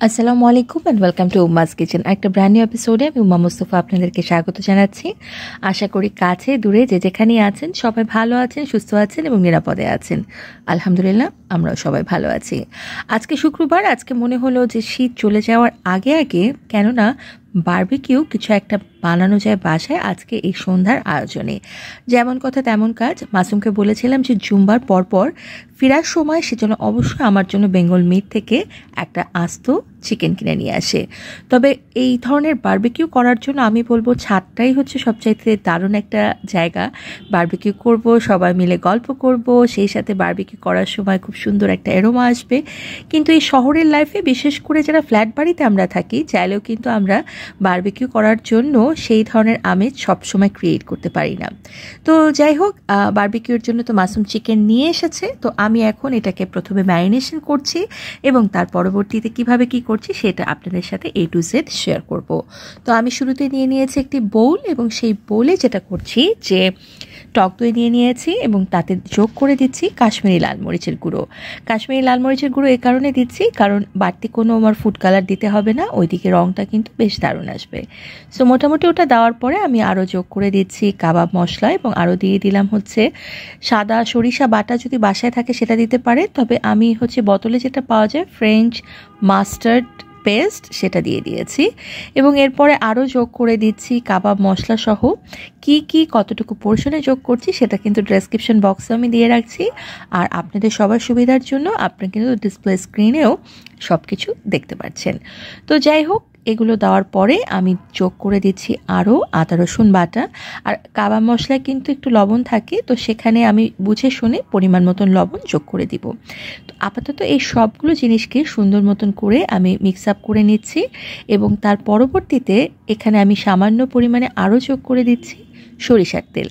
আসসালামু আলাইকুম and welcome to Umma's kitchen একটা ব্র্যান্ড নিউ এপিসোডে আমি উম্মা মুস্তফা আপনাদেরকে স্বাগত জানাচ্ছি। আশা করি কাছে, দূরে, যে যেখানেই আছেন, সবাই ভালো আছেন, সুস্থ আছেন এবং নিরাপদে আছেন। আলহামদুলিল্লাহ, আমরাও সবাই ভালো আছি। আজকে শুক্রবার, আজকে মনে হলো যে শীত চলে যাওয়ার আগে আগে, কেননা বার্বিকিউ কিছু একটা বানানো যায় বাসায় আজকে এই সন্ধ্যার আয়োজনে। যেমন কথা তেমন কাজ, মাসুমকে বলেছিলাম যে জুম্বার পরপর ফেরার সময় সে যেন অবশ্যই আমার জন্য বেঙ্গল মিট থেকে একটা আস্ত চিকেন কিনে নিয়ে আসে। তবে এই ধরনের বার্বিকিউ করার জন্য আমি বলব ছাদটাই হচ্ছে সবচাইতে দারুণ একটা জায়গা। বার্বিকিউ করব, সবাই মিলে গল্প করব, সেই সাথে বার্বিকিউ করার সময় খুব সুন্দর একটা এরোমা আসবে। কিন্তু এই শহরের লাইফে বিশেষ করে যারা ফ্ল্যাট বাড়িতে আমরা থাকি, চাইলেও কিন্তু আমরা বার্বিকিউ করার জন্য সেই ধরনের আমেজ সবসময় ক্রিয়েট করতে পারি না। তো যাই হোক বার্বিকিউর জন্য তো মাসুম চিকেন নিয়ে এসেছে, তো আমি এখন এটাকে প্রথমে ম্যারিনেশন করছি এবং তার পরবর্তীতে কীভাবে কি করছি সেটা আপনাদের সাথে এ টু জেড শেয়ার করব। তো আমি শুরুতে নিয়ে নিয়েছি একটি বোল এবং সেই বোলে যেটা করছি যে টক দই নিয়ে নিয়েছি এবং তাতে যোগ করে দিচ্ছি কাশ্মীরি লাল মরিচের গুঁড়ো। কাশ্মীরি লাল মরিচের গুঁড়ো এ কারণে দিচ্ছি, কারণ বাড়তি কোনো আমার ফুড কালার দিতে হবে না, ওইদিকে রঙটা কিন্তু বেশ দারুণ আসবে। সো মোটামুটি ওটা দেওয়ার পরে আমি আরও যোগ করে দিচ্ছি কাবাব মশলা এবং আরও দিয়ে দিলাম হচ্ছে সাদা সরিষা বাটা যদি বাসায় থাকে সেটা দিতে পারে, তবে আমি হচ্ছে বোতলে যেটা পাওয়া যায় ফ্রেঞ্চ মাস্টার্ড পেস্ট সেটা দিয়ে দিয়েছি। এবং এরপরে আরও যোগ করে দিচ্ছি কাবাব মশলা সহ। কি কি কতটুকু পোর্শনে যোগ করছি সেটা কিন্তু ডেসক্রিপশন বক্সে আমি দিয়ে রাখছি। আর আপনাদের সবার সুবিধার জন্য আপনি কিন্তু ডিসপ্লে স্ক্রিনেও সব কিছু দেখতে পাচ্ছেন তো যাই হোক এগুলো দেওয়ার পরে আমি যোগ করে দিচ্ছি আরও আদা, রসুন বাটা। আর কাবাব মশলায় কিন্তু একটু লবণ থাকে, তো সেখানে আমি বুঝে শুনে পরিমাণ মতন লবণ যোগ করে দিব। তো আপাতত এই সবগুলো জিনিসকে সুন্দর মতন করে আমি মিক্স আপ করে নিচ্ছি এবং তার পরবর্তীতে এখানে আমি সামান্য পরিমাণে আরও যোগ করে দিচ্ছি। সরিষার তেল।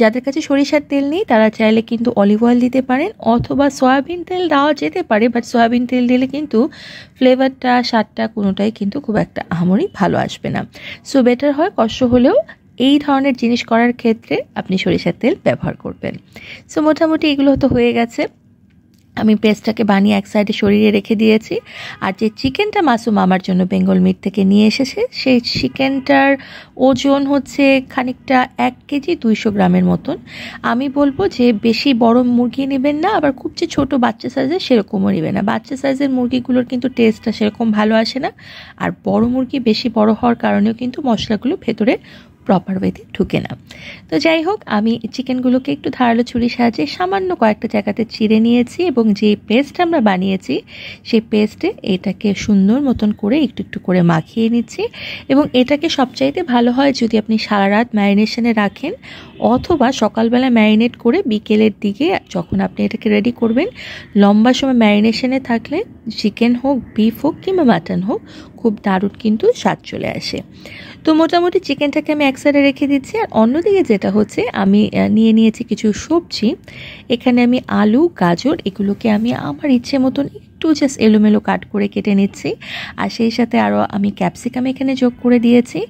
যাদের কাছে সরিষার তেল নেই, তারা চাইলে কিন্তু অলিভ অয়েল দিতে পারেন অথবা সয়াবিন তেল দেওয়া যেতে পারে বাট সয়াবিন তেল দিলে কিন্তু ফ্লেভারটা স্বাদটা কোনোটাই কিন্তু খুব একটা আহামরি ভালো আসবে না। সো বেটার হয় কষ্ট হলেও এই ধরনের জিনিস করার ক্ষেত্রে আপনি সরিষার তেল ব্যবহার করবেন। সো মোটামুটি এগুলো তো হয়ে গেছে। আমি পেস্টটাকে বানিয়ে এক সাইডে সরিয়ে রেখে দিয়েছি। আর যে চিকেনটা মাসুম আমার জন্য বেঙ্গল মিট থেকে নিয়ে এসেছে, সেই চিকেনটার ওজন হচ্ছে খানিকটা এক কেজি দুইশো গ্রামের মতন। আমি বলব যে বেশি বড় মুরগি নেবেন না, আবার খুব যে ছোটো বাচ্চা সাইজের সেরকমও নেবেন না। বাচ্চা সাইজের মুরগিগুলোর কিন্তু টেস্টটা সেরকম ভালো আসে না। আর বড় মুরগি বেশি বড় হওয়ার কারণেও কিন্তু মশলাগুলো ভেতরে প্রপার ওয়েতে ঢুকে না। তো যাই হোক, আমি চিকেনগুলোকে একটু ধারালো ছুরি সাহায্যে সামান্য কয়েকটা জায়গাতে চিড়ে নিয়েছি এবং যে পেস্ট আমরা বানিয়েছি, সেই পেস্টে এটাকে সুন্দর মতন করে একটু একটু করে মাখিয়ে নিচ্ছি এবং এটাকে সবচাইতে ভালো হয় যদি আপনি সারা রাত ম্যারিনেশনে রাখেন অথবা সকালবেলা ম্যারিনেট করে বিকেলের দিকে যখন আপনি এটাকে রেডি করবেন, লম্বা সময় ম্যারিনেশনে থাকলে চিকেন হোক বিফ হোক কিংবা মাটন হোক খুব দারুণ কিন্তু স্বাদ চলে আসে। তো মোটামুটি চিকেনটাকে আমি এক সাইডে রেখে দিচ্ছি, আর অন্যদিকে যেটা হচ্ছে, আমি নিয়ে নিয়েছি কিছু সবজি। এখানে আমি আলু, গাজর, এগুলোকে আমি আমার ইচ্ছে মতন একটু জাস্ট এলোমেলো কাট করে কেটে নিচ্ছি। আর সেই সাথে আরও আমি ক্যাপসিকাম এখানে যোগ করে দিয়েছি।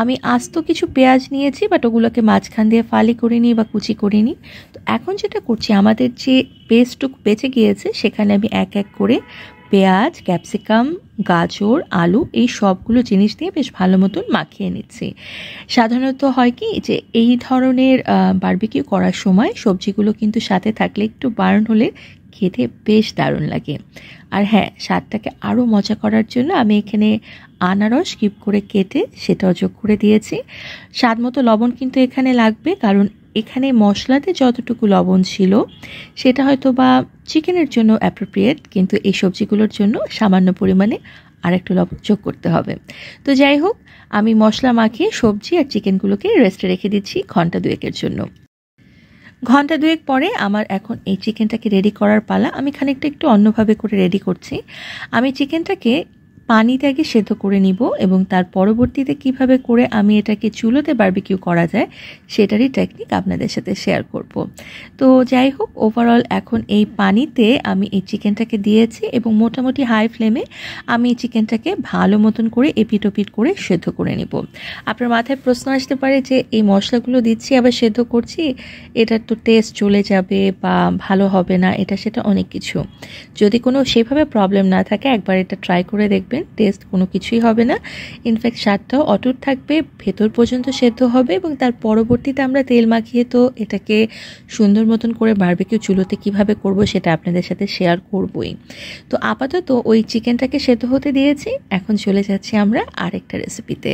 আমি আস্ত কিছু পেঁয়াজ নিয়েছি বাট ওগুলোকে মাঝখান দিয়ে ফালি করে নিই বা কুচি করে নিই। তো এখন যেটা করছি, আমাদের যে পেস্টটুকু বেঁচে গিয়েছে, সেখানে আমি এক এক করে পেঁয়াজ, ক্যাপসিকাম, গাজর, আলু, এই সবগুলো জিনিস দিয়ে বেশ ভালো মতন মাখিয়ে নিচ্ছি। সাধারণত হয় কি যে এই ধরনের বার্বিকিউ করার সময় সবজিগুলো কিন্তু সাথে থাকলে একটু বার্ন হলে খেতে বেশ দারুণ লাগে। আর হ্যাঁ স্বাদটাকে আরও মজা করার জন্য আমি এখানে আনারস কিপ করে কেটে সেটাও যোগ করে দিয়েছি। স্বাদ মতো লবণ কিন্তু এখানে লাগবে, কারণ এখানে মশলাতে যতটুকু লবণ ছিল, সেটা হয়তো বা চিকেনের জন্য অ্যাপ্রোপ্রিয়েট কিন্তু এই সবজিগুলোর জন্য সামান্য পরিমাণে আর একটু লবণ যোগ করতে হবে। তো যাই হোক, আমি মশলা মাখিয়ে সবজি আর চিকেনগুলোকে রেস্টে রেখে দিচ্ছি ঘণ্টা দুয়েকের জন্য। ঘণ্টা দুয়েক পরে আমার এখন এই চিকেনটাকে রেডি করার পালা। আমি খানিকটা একটু অন্যভাবে করে রেডি করছি। আমি চিকেনটাকে আগে সেদ্ধ করে নিব এবং তার পরবর্তীতে কীভাবে করে আমি এটাকে চুলোতে বার্বিকিউ করা যায়, সেটারই টেকনিক আপনাদের সাথে শেয়ার করব। তো যাই হোক ওভারঅল এখন এই পানিতে আমি এই চিকেনটাকে দিয়েছি এবং মোটামুটি হাই ফ্লেমে আমি এই চিকেনটাকে ভালো মতন করে এপিট ওপিট করে সেদ্ধ করে নিব। আপনার মাথায় প্রশ্ন আসতে পারে যে, এই মশলাগুলো দিচ্ছি, আবার সেদ্ধ করছি? এটার তো টেস্ট চলে যাবে বা ভালো হবে না? এটা সেটা অনেক কিছু। যদি কোনো সেভাবে প্রবলেম না থাকে, একবার এটা ট্রাই করে দেখবেন। করবেন টেস্ট কোনো কিছুই হবে না। ইনফ্যাক্ট স্বাদটাও অটুট থাকবে, ভেতর পর্যন্ত সেদ্ধ হবে এবং তার পরবর্তীতে আমরা তেল মাখিয়ে তো এটাকে সুন্দর মতন করে বারবিকিউ চুলোতে কীভাবে করব সেটা আপনাদের সাথে শেয়ার করবই। তো আপাতত ওই চিকেনটাকে সেদ্ধ হতে দিয়েছি, এখন চলে যাচ্ছি আমরা আরেকটা রেসিপিতে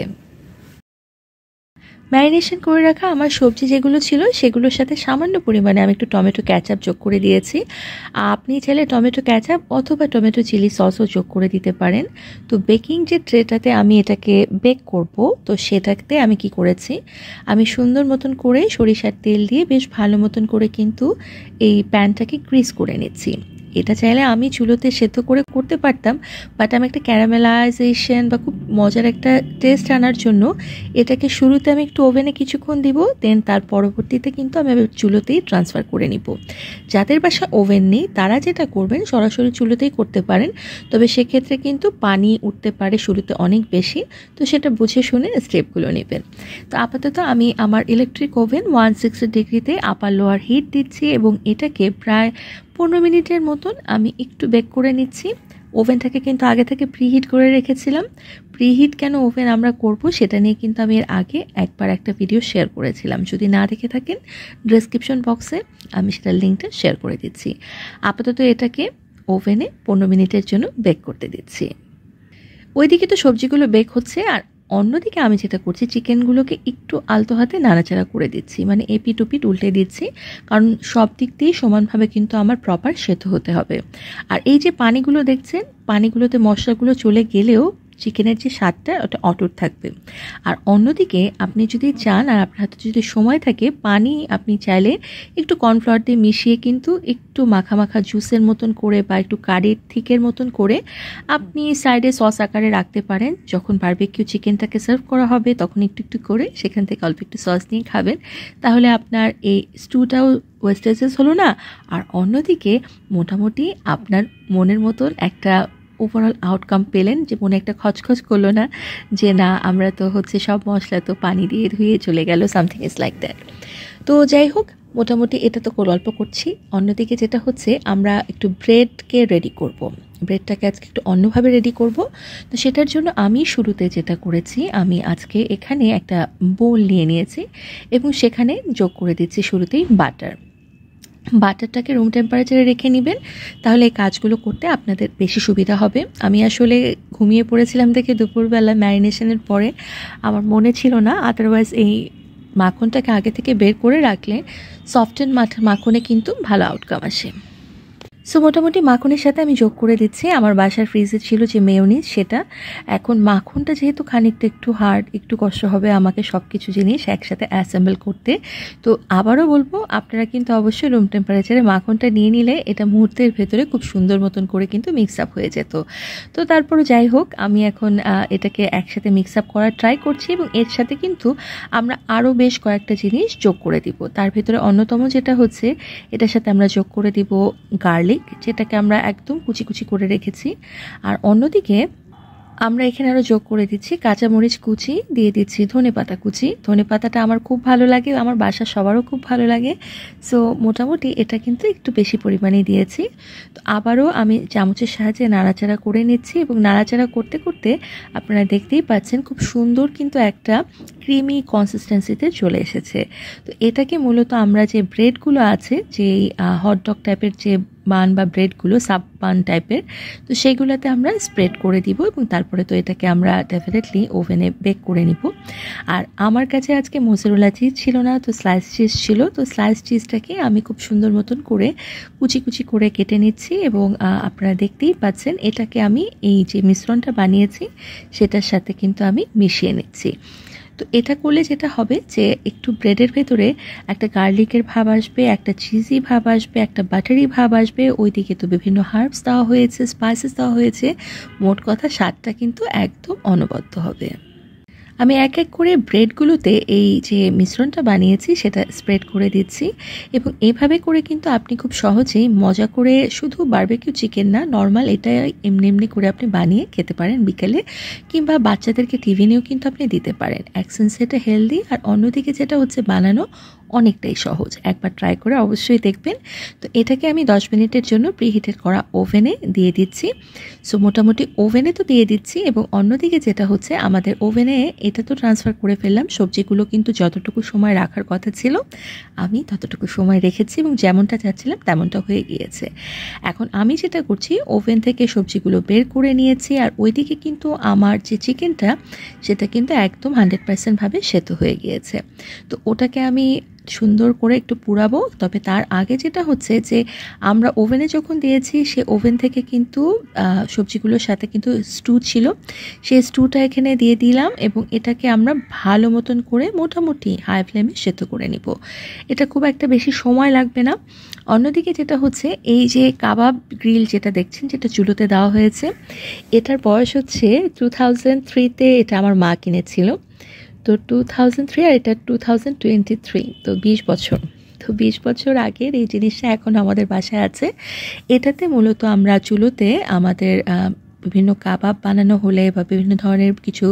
ম্যারিনেশন করে রাখা আমার সবজি যেগুলো ছিল, সেগুলোর সাথে সামান্য পরিমাণে আমি একটু টমেটো ক্যাচআপ যোগ করে দিয়েছি। আপনি চাইলে টমেটো ক্যাচআপ অথবা টমেটো চিলি সসও যোগ করে দিতে পারেন। তো বেকিং যে ট্রেটাতে আমি এটাকে বেক করব, তো সেটাতে আমি কি করেছি, আমি সুন্দর মতন করে সরিষার তেল দিয়ে বেশ ভালো মতন করে কিন্তু এই প্যানটাকে গ্রিস করে নিচ্ছি। এটা চাইলে আমি চুলোতে সেদ্ধ করে করতে পারতাম বাট আমি একটা ক্যারামেলাইজেশন বা খুব মজার একটা টেস্ট আনার জন্য এটাকে শুরুতে আমি একটু ওভেনে কিছুক্ষণ দিব দেন তার পরবর্তীতে কিন্তু আমি চুলোতেই ট্রান্সফার করে নিব। যাদের বাসা ওভেন নেই, তারা যেটা করবেন, সরাসরি চুলোতেই করতে পারেন, তবে সেক্ষেত্রে কিন্তু পানি উঠতে পারে শুরুতে অনেক বেশি, তো সেটা বুঝে শুনে স্টেপগুলো নেবেন। তো আপাতত আমি আমার ইলেকট্রিক ওভেন ওয়ান সিক্সটি ডিগ্রিতে আপার লোয়ার হিট দিচ্ছি এবং এটাকে প্রায় পনেরো মিনিটের মতন আমি একটু বেক করে নিচ্ছি। ওভেনটাকে কিন্তু আগে থেকে প্রিহিট করে রেখেছিলাম। প্রিহিট কেন ওভেন আমরা করব সেটা নিয়ে কিন্তু আমি এর আগে একবার একটা ভিডিও শেয়ার করেছিলাম। যদি না দেখে থাকেন ডিসক্রিপশন বক্সে আমি সেটার লিঙ্কটা শেয়ার করে দিচ্ছি। আপাতত এটাকে ওভেনে পনেরো মিনিটের জন্য বেক করতে দিচ্ছি। ওইদিকে তো সবজিগুলো বেক হচ্ছে, আর অন্যদিকে আমি যেটা করছি, চিকেনগুলোকে একটু আলতো হাতে নাড়াচাড়া করে দিচ্ছি। মানে এপি ওপিট উল্টে দিচ্ছি, কারণ সব দিক দিয়েই সমানভাবে কিন্তু আমার প্রপার সেদ্ধ হতে হবে। আর এই যে পানিগুলো দেখছেন, পানিগুলোতে মশলাগুলো চলে গেলেও চিকেনের যে স্বাদটা, ওটা অটুট থাকবে। আর অন্যদিকে আপনি যদি চান, আর আপনার হাতে যদি সময় থাকে, পানি আপনি চাইলে একটু কর্নফ্লাওয়ার দিয়ে মিশিয়ে কিন্তু একটু মাখা মাখা জুসের মতন করে বা একটু কারির থিকের মতন করে আপনি সাইডে সস আকারে রাখতে পারেন। যখন বারবেকিউ চিকেনটাকে সার্ভ করা হবে, তখন একটু একটু করে সেখান থেকে অল্প একটু সস নিয়ে খাবেন। তাহলে আপনার এই স্টুটাও ওয়েস্টেজেস হলো না। আর অন্যদিকে মোটামুটি আপনার মনের মতন একটা ওভারঅল আউটকাম পেলেন যে মনে একটা খচখচ করল না, যে না, আমরা তো হচ্ছে সব মশলা তো পানি দিয়ে ধুয়ে চলে গেল সামথিং ইজ লাইক দ্যাট তো যাই হোক, মোটামুটি এটা তো গল্প করছি। অন্যদিকে যেটা হচ্ছে, আমরা একটু ব্রেডকে রেডি করব। ব্রেডটাকে আজকে একটু অন্যভাবে রেডি করব। তো সেটার জন্য আমি শুরুতে যেটা করেছি, আমি আজকে এখানে একটা বোল নিয়ে নিয়েছি এবং সেখানে যোগ করে দিচ্ছি শুরুতেই বাটার বাটারটাকে রুম টেম্পারেচারে রেখে নেবেন, তাহলে এই কাজগুলো করতে আপনাদের বেশি সুবিধা হবে। আমি আসলে ঘুমিয়ে পড়েছিলাম দেখে দুপুরবেলা ম্যারিনেশনের পরে আমার মনে ছিল না আদারওয়াইজ এই মাখনটাকে আগে থেকে বের করে রাখলে সফটেন মাখনে কিন্তু ভালো আউটকাম আসে। সো মোটামুটি মাখনের সাথে আমি যোগ করে দিচ্ছি। আমার বাসার ফ্রিজে ছিল যে মেয়নিজ সেটা। এখন মাখনটা যেহেতু খানিকটা একটু হার্ড একটু কষ্ট হবে আমাকে সব কিছু জিনিস একসাথে অ্যাসেম্বল করতে। তো আবারও বলব, আপনারা কিন্তু অবশ্যই রুম টেম্পারেচারে মাখনটা নিয়ে নিলে এটা মুহূর্তের ভেতরে খুব সুন্দর মতন করে কিন্তু মিক্স আপ হয়ে যেত। তো তারপর যাই হোক, আমি এখন এটাকে একসাথে মিক্স আপ করার ট্রাই করছি এবং এর সাথে কিন্তু আমরা আরও বেশ কয়েকটা জিনিস যোগ করে দিব। তার ভেতরে অন্যতম যেটা হচ্ছে, এটার সাথে আমরা যোগ করে দিব গার্লিক গার্লিক যেটাকে আমরা একদম কুচি কুচি করে রেখেছি। আর অন্যদিকে আমরা এখানে আরও যোগ করে দিচ্ছি কাঁচামরিচ কুচি, দিয়ে দিচ্ছি ধনে পাতা কুচি। ধনে পাতাটা আমার খুব ভালো লাগে, আমার বাসা সবারও খুব ভালো লাগে। সো মোটামুটি এটা কিন্তু একটু বেশি পরিমাণে দিয়েছি। তো আবারও আমি চামচের সাহায্যে নাড়াচাড়া করে নিচ্ছি এবং নাড়াচাড়া করতে করতে আপনারা দেখতেই পাচ্ছেন খুব সুন্দর কিন্তু একটা ক্রিমি কনসিস্টেন্সিতে চলে এসেছে। তো এটাকে মূলত আমরা যে ব্রেডগুলো আছে যে হটডগ টাইপের যে বান বা ব্রেডগুলো সাব বান টাইপের। তো সেইগুলোতে আমরা স্প্রেড করে দিব এবং তারপরে তো এটাকে আমরা ডেফিনেটলি ওভেনে বেক করে নিব। আর আমার কাছে আজকে মোসেরোলা চিজ ছিল না, তো স্লাইস চিজ ছিল। তো স্লাইস চিজটাকে আমি খুব সুন্দর মতন করে কুচি কুচি করে কেটে নিচ্ছি এবং আপনারা দেখতেই পাচ্ছেন এটাকে আমি এই যে মিশ্রণটা বানিয়েছি, সেটার সাথে কিন্তু আমি মিশিয়ে নিচ্ছি। তো এটা করলে যেটা হবে যে একটু ব্রেডের ভেতরে একটা গার্লিকের ভাব আসবে, একটা চিজি ভাব আসবে, একটা বাটারি ভাব আসবে। ওইদিকে তো বিভিন্ন হার্বস দেওয়া হয়েছে স্পাইসেস দেওয়া হয়েছে। মোট কথা স্বাদটা কিন্তু একদম অনবদ্য হবে। আমি এক এক করে ব্রেডগুলোতে এই যে মিশ্রণটা বানিয়েছি, সেটা স্প্রেড করে দিচ্ছি এবং এভাবে করে কিন্তু আপনি খুব সহজেই মজা করে শুধু বার্বেকিউ চিকেন না, নর্মাল এটা এমনি এমনি করে আপনি বানিয়ে খেতে পারেন বিকেলে কিংবা বাচ্চাদেরকে টিফিনেও কিন্তু আপনি দিতে পারেন। এক এটা হেলদি আর অন্যদিকে যেটা হচ্ছে বানানো অনেকটাই সহজ। একবার ট্রাই করে অবশ্যই দেখবেন। তো এটাকে আমি দশ মিনিটের জন্য প্রিহিটেড করা ওভেনে দিয়ে দিচ্ছি। সো মোটামুটি ওভেনে তো দিয়ে দিচ্ছি এবং অন্যদিকে যেটা হচ্ছে, আমাদের ওভেনে এটা তো ট্রান্সফার করে ফেললাম। সবজিগুলো কিন্তু যতটুকু সময় রাখার কথা ছিল, আমি ততটুকু সময় রেখেছি এবং যেমনটা চাচ্ছিলাম তেমনটা হয়ে গিয়েছে। এখন আমি যেটা করছি ওভেন থেকে সবজিগুলো বের করে নিয়েছি আর ওইদিকে কিন্তু আমার যে চিকেনটা সেটা কিন্তু একদম হান্ড্রেড পার্সেন্টভাবে সেদ্ধ হয়ে গিয়েছে। তো ওটাকে আমি সুন্দর করে একটু পুরাবো তবে তার আগে যেটা হচ্ছে যে, আমরা ওভেনে যখন দিয়েছি, সে ওভেন থেকে কিন্তু সবজিগুলোর সাথে কিন্তু স্টু ছিল। সেই স্টুটা এখানে দিয়ে দিলাম এবং এটাকে আমরা ভালো মতন করে মোটামুটি হাই ফ্লেমে সেদ্ধ করে নিব। এটা খুব একটা বেশি সময় লাগবে না। অন্যদিকে যেটা হচ্ছে, এই যে কাবাব গ্রিল যেটা দেখছেন, যেটা চুলোতে দেওয়া হয়েছে, এটার বয়স হচ্ছে টু থাউজেন্ড থ্রিতে এটা আমার মা কিনেছিল। তো টু থাউজেন্ড থ্রি আর এটা টু থাউজেন্ড টোয়েন্টি থ্রি তো বিশ বছর। তো বিশ বছর আগের এই জিনিসটা এখন আমাদের বাসায় আছে। এটাতে মূলত আমরা চুলোতে আমাদের বিভিন্ন কাবাব বানানো হলে বা বিভিন্ন ধরনের কিছু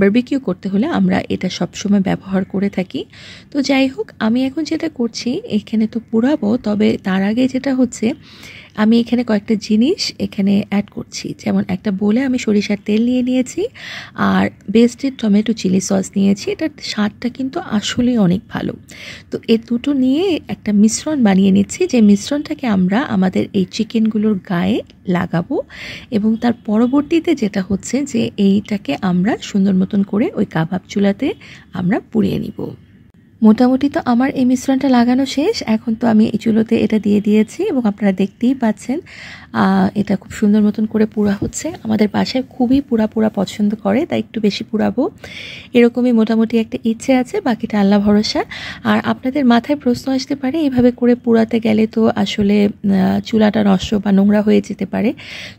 বার্বিকিউ করতে হলে আমরা এটা সবসময় ব্যবহার করে থাকি। তো যাই হোক, আমি এখন যেটা করছি, এখানে তো পুরাবো তবে তার আগে যেটা হচ্ছে আমি এখানে কয়েকটা জিনিস এখানে অ্যাড করছি। যেমন একটা বলে আমি সরিষার তেল নিয়ে নিয়েছি, আর বেস্টেড টমেটো চিলি সস নিয়েছি। এটার স্বাদটা কিন্তু আসলেই অনেক ভালো। তো এ দুটো নিয়ে একটা মিশ্রণ বানিয়ে নিচ্ছি। যে মিশ্রণটাকে আমরা আমাদের এই চিকেনগুলোর গায়ে লাগাবো এবং তার পরবর্তীতে যেটা হচ্ছে যে এইটাকে আমরা সুন্দর মতন করে ওই কাবাব চুলাতে আমরা পুড়িয়ে নিব। মোটামুটি তো আমার এই মিশ্রণটা লাগানো শেষ। এখন তো আমি এই চুলোতে এটা দিয়ে দিয়েছি এবং আপনারা দেখতেই পাচ্ছেন এটা খুব সুন্দর মতন করে পুরা হচ্ছে। আমাদের বাসায় খুবই পুরা পুরা পছন্দ করে, তাই একটু বেশি পুরাবো। এরকমই মোটামুটি একটা ইচ্ছে আছে, বাকিটা আল্লাহ ভরসা। আর আপনাদের মাথায় প্রশ্ন আসতে পারে এইভাবে করে পুরাতে গেলে তো আসলে চুলাটা নষ্ট বা নোংরা হয়ে যেতে পারে।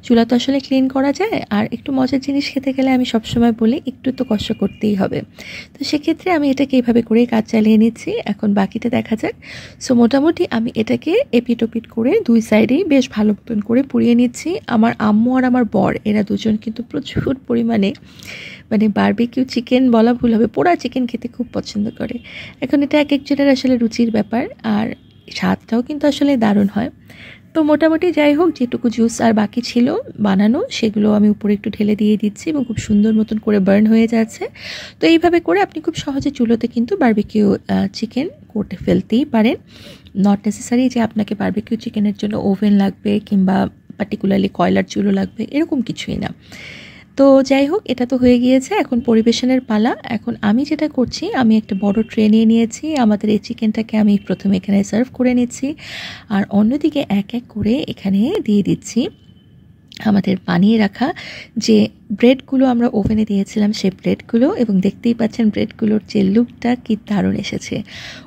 চুলা তো আসলে ক্লিন করা যায়, আর একটু মজার জিনিস খেতে গেলে আমি সবসময় বলি, একটু তো কষ্ট করতেই হবে। তো সেক্ষেত্রে আমি এটাকে এইভাবে করেই কাজ চালিয়ে নিচ্ছি এখন বাকিটা দেখা যাক। সো মোটামুটি আমি এটাকে এপিটোপিট করে দুই সাইডেই বেশ ভালো মতন করে পুড়িয়ে নিচ্ছি। আমার আম্মু আর আমার বর, এরা দুজন কিন্তু প্রচুর পরিমাণে মানে বারবিকিউ চিকেন বলা ভুল হবে, পোড়া চিকেন খেতে খুব পছন্দ করে। এখন এটা এক একজনের আসলে রুচির ব্যাপার, আর স্বাদটাও কিন্তু আসলে দারুণ হয়। তো মোটামুটি যাই হোক, যেটুকু জুস আর বাকি ছিল বানানো, সেগুলো আমি উপরে একটু ঢেলে দিয়ে দিচ্ছি এবং খুব সুন্দর মতন করে বার্ন হয়ে যাচ্ছে। তো এইভাবে করে আপনি খুব সহজে চুলোতে কিন্তু বার্বিকিউ চিকেন করতে ফেলতেই পারেন। নট নেসেসারি যে আপনাকে বার্বিকিউ চিকেনের জন্য ওভেন লাগবে কিংবা পার্টিকুলারলি কয়লার চুলো লাগবে, এরকম কিছুই না। তো যাই হোক, এটা তো হয়ে গিয়েছে, এখন পরিবেশনের পালা। এখন আমি যেটা করছি, আমি একটা বড় ট্রে নিয়ে নিয়েছি, আমাদের এই চিকেনটাকে আমি প্রথমে এখানে সার্ভ করে নিচ্ছি, আর অন্যদিকে এক এক করে এখানে দিয়ে দিচ্ছি। আমাদের বানিয়ে রাখা যে ব্রেডগুলো আমরা ওভেনে দিয়েছিলাম, সেই ব্রেডগুলো এবং দেখতেই পাচ্ছেন ব্রেডগুলোর যে লুকটা কী দারুণ এসেছে।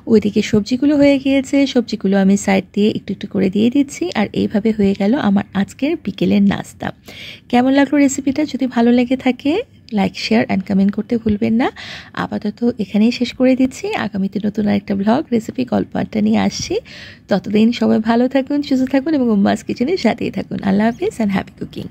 ওইদিকে সবজিগুলো হয়ে গিয়েছে, সবজিগুলো আমি সাইড দিয়ে একটু একটু করে দিয়ে দিচ্ছি আর এইভাবে হয়ে গেল আমার আজকের বিকেলের নাস্তা। কেমন লাগল রেসিপিটা? যদি ভালো লেগে থাকে লাইক শেয়ার অ্যান্ড কমেন্ট করতে ভুলবেন না। আপাতত এখানেই শেষ করে দিচ্ছি। আগামীতে নতুন আরেকটা ব্লগ রেসিপি গল্প আড্ডা নিয়ে আসছি। ততদিন সবাই ভালো থাকুন, সুস্থ থাকুন এবং উম্মাস কিচেনের সাথেই থাকুন। আল্লাহ হাফিজ অ্যান্ড হ্যাপি কুকিং